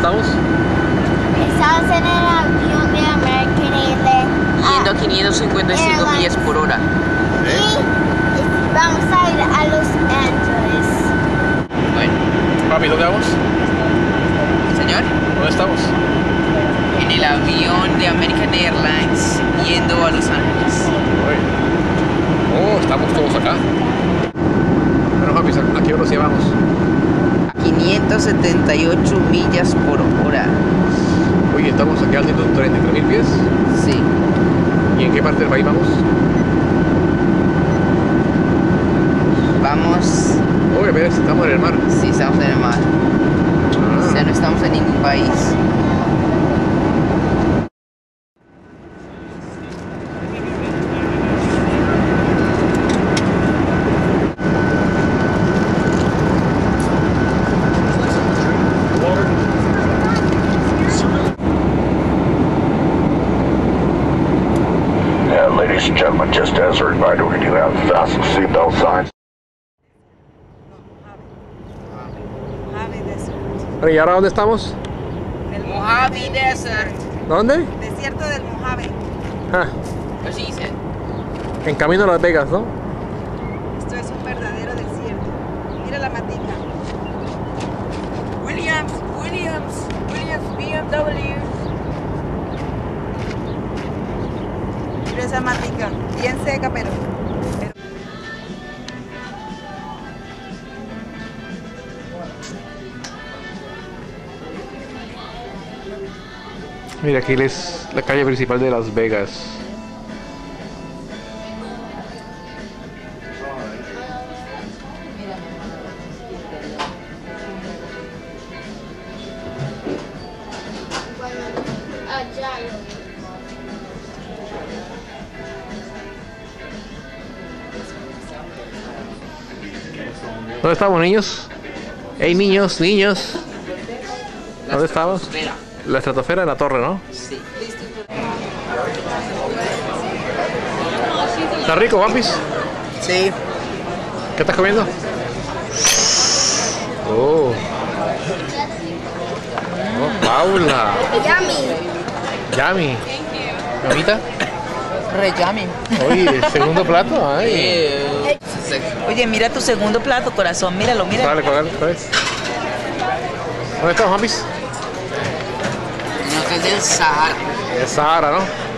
estamos? Estamos en el avión de American Airlines. Ah, yendo a 555 Airlines. millas por hora. Y vamos a ir a Los Ángeles. Bueno. Papi, ¿dónde vamos? Señor. ¿Dónde estamos? En el avión de American Airlines yendo a Los Ángeles. Oh, estamos todos acá. Bueno, papi, ¿a qué velocidad vamos? 578 millas por hora. Oye, estamos aquí a 133 mil pies. Sí. ¿Y en qué parte del país vamos? Vamos, Oye, ves, estamos en el mar. sí, estamos en el mar. O sea, Ah, no estamos en ningún país. And ladies and gentlemen, just as a reminder, we do have fasten seatbelt signs. Mojave Desert. Bueno, ¿Y ahora dónde estamos? Del Mojave Desert. ¿Dónde? desierto del Mojave. Ah, Así dice. en camino a Las Vegas, ¿no? Esto es un verdadero desierto. Mira la matica. Mira esa matica. Bien seca, pero. pero- Mira, aquí es la calle principal de Las Vegas. ¿Dónde estamos, niños? Hey, niños, niños. ¿Dónde estamos? La estratosfera de la torre, ¿no? Sí. ¿Está rico, papis? Sí. ¿Qué estás comiendo? Oh. Oh, Paula. Yummy. Yami. Mamita. Reyami. Oye, segundo plato. Ay. Oye, mira tu segundo plato, corazón. Míralo, mira. Dale, ¿cuál cuál es? ¿Dónde estamos, papis? No, que es del Sahara. Es Sahara, ¿no?